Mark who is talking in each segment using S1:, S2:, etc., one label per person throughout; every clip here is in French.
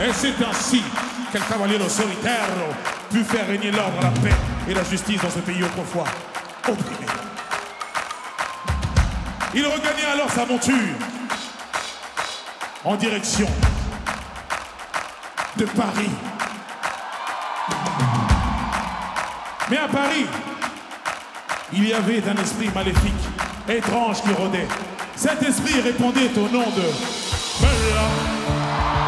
S1: Et c'est ainsi qu'El Cavaliero Solitaire put faire régner l'ordre, la paix et la justice dans ce pays autrefois opprimé. Il regagnait alors sa monture en direction de Paris. Mais à Paris, il y avait un esprit maléfique, étrange qui rôdait. Cet esprit répondait au nom de Bella.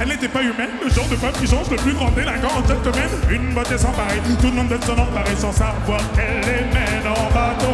S1: Elle n'était pas humaine, le genre de femme qui change le plus grand délinquant en gentleman. Une beauté sans pareil, tout le monde donne son emparer sans savoir qu'elle les mène en bateau.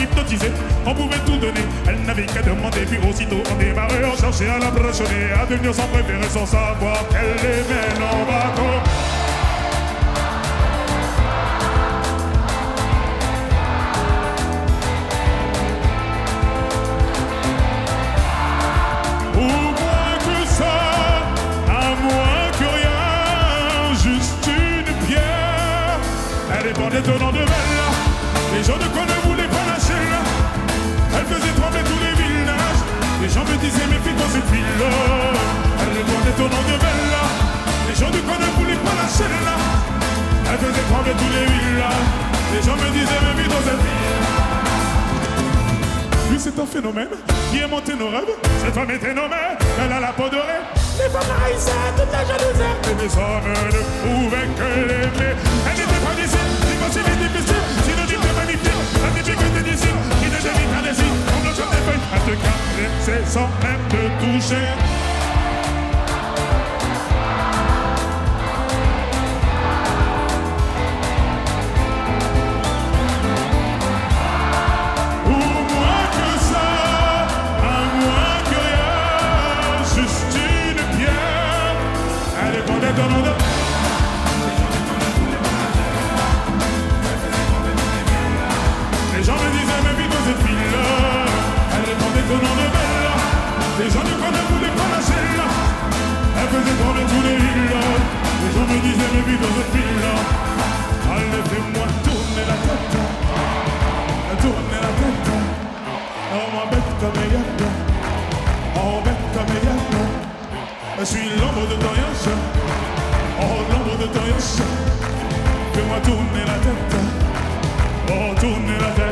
S1: Hypnotisée, on pouvait tout donner. Elle n'avait qu'à demander, puis aussitôt on démarrait, on cherchait à l'impressionner, à devenir son préféré sans savoir qu'elle les mène en bateau. Elle répondait au nom de Bella. Les gens de quoi ne voulaient pas lâcher là. Elle faisait trembler tous les villages. Les gens me disaient, mais fais dans cette ville-là. Elle répondait au nom de Bella. Les gens de quoi ne voulaient pas lâcher là. Elle faisait trembler tous les villages. Les gens me disaient, vis dans cette ville. Lui, c'est un phénomène qui a monté nos rêves. Cette femme était nommée, elle a la peau dorée. Les femmes haïssaient toute la jalousie. Et les hommes ne pouvaient que l'aimer. Sans même te toucher. Je suis l'ombre de ton. Oh, l'ombre de ton yach. Fais-moi tourner la tête. Oh, tourner la tête.